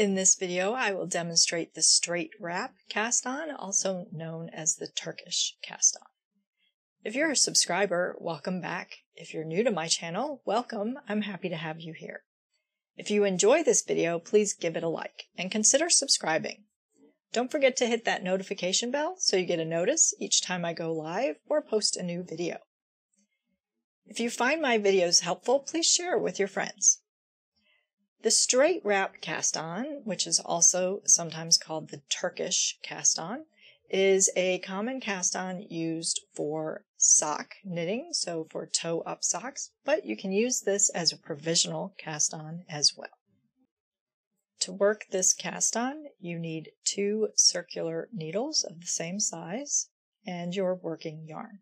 In this video, I will demonstrate the straight wrap cast on, also known as the Turkish cast on. If you're a subscriber, welcome back. If you're new to my channel, welcome. I'm happy to have you here. If you enjoy this video, please give it a like and consider subscribing. Don't forget to hit that notification bell so you get a notice each time I go live or post a new video. If you find my videos helpful, please share with your friends. The straight wrap cast on, which is also sometimes called the Turkish cast on, is a common cast on used for sock knitting, so for toe up socks, but you can use this as a provisional cast on as well. To work this cast on, you need two circular needles of the same size and your working yarn.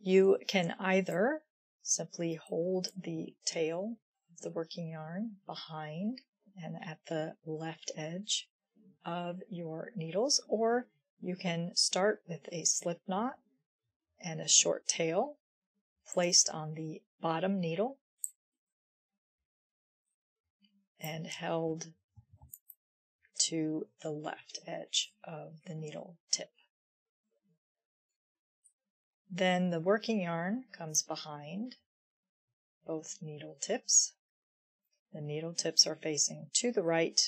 You can either simply hold the tail the working yarn behind and at the left edge of your needles, or you can start with a slip knot and a short tail placed on the bottom needle and held to the left edge of the needle tip. Then the working yarn comes behind both needle tips the needle tips are facing to the right,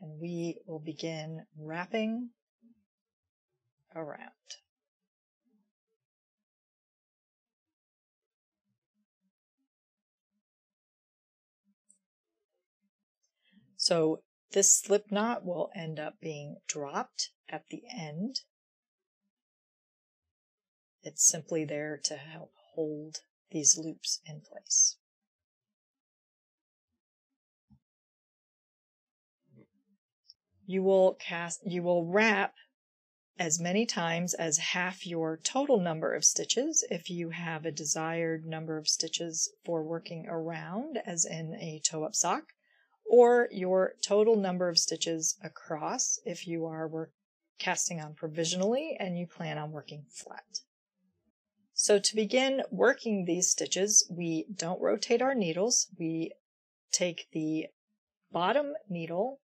and we will begin wrapping around. So this slip knot will end up being dropped at the end. It's simply there to help hold these loops in place. You will cast you will wrap as many times as half your total number of stitches if you have a desired number of stitches for working around as in a toe up sock or your total number of stitches across if you are work, casting on provisionally and you plan on working flat. So to begin working these stitches, we don't rotate our needles. We take the bottom needle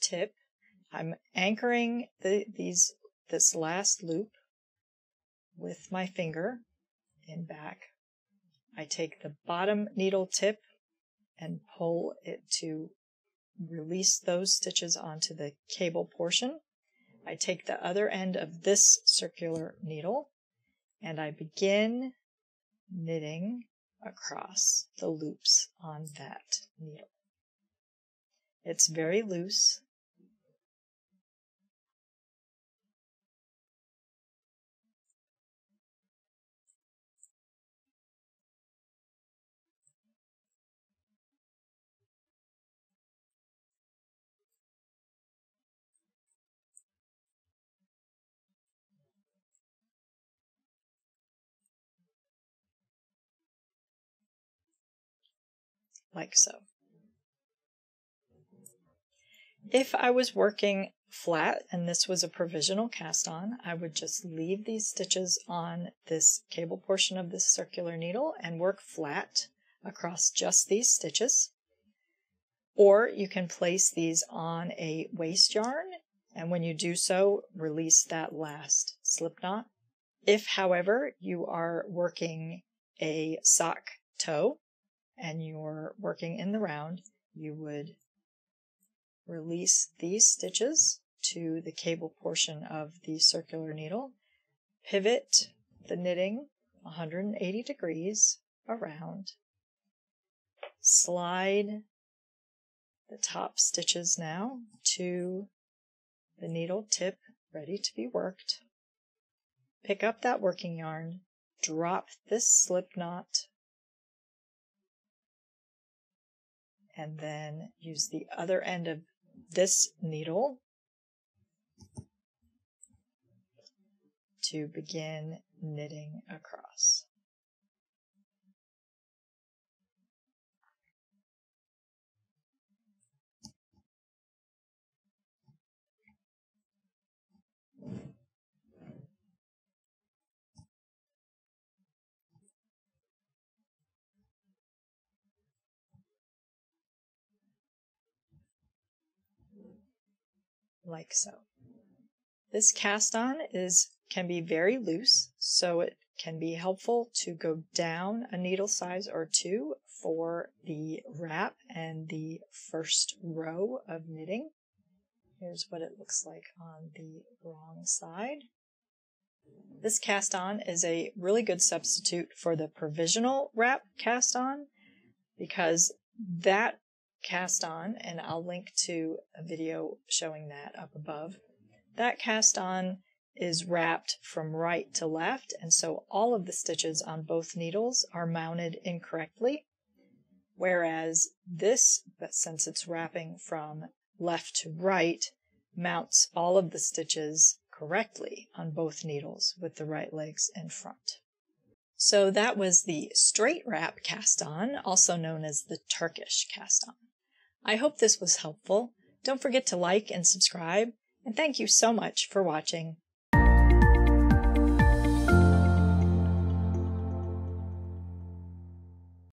tip I'm anchoring the, these this last loop with my finger in back. I take the bottom needle tip and pull it to release those stitches onto the cable portion. I take the other end of this circular needle and I begin knitting across the loops on that needle. It's very loose like so. If I was working flat and this was a provisional cast on, I would just leave these stitches on this cable portion of this circular needle and work flat across just these stitches. Or you can place these on a waste yarn and when you do so, release that last slip knot. If, however, you are working a sock toe, and you're working in the round, you would release these stitches to the cable portion of the circular needle, pivot the knitting 180 degrees around, slide the top stitches now to the needle tip ready to be worked, pick up that working yarn, drop this slip knot and then use the other end of this needle to begin knitting across. Like so. This cast on is can be very loose, so it can be helpful to go down a needle size or two for the wrap and the first row of knitting. Here's what it looks like on the wrong side. This cast on is a really good substitute for the provisional wrap cast on because that cast on, and I'll link to a video showing that up above, that cast on is wrapped from right to left, and so all of the stitches on both needles are mounted incorrectly. Whereas this, but since it's wrapping from left to right, mounts all of the stitches correctly on both needles with the right legs in front. So that was the straight wrap cast on, also known as the Turkish cast on. I hope this was helpful. Don't forget to like and subscribe, and thank you so much for watching.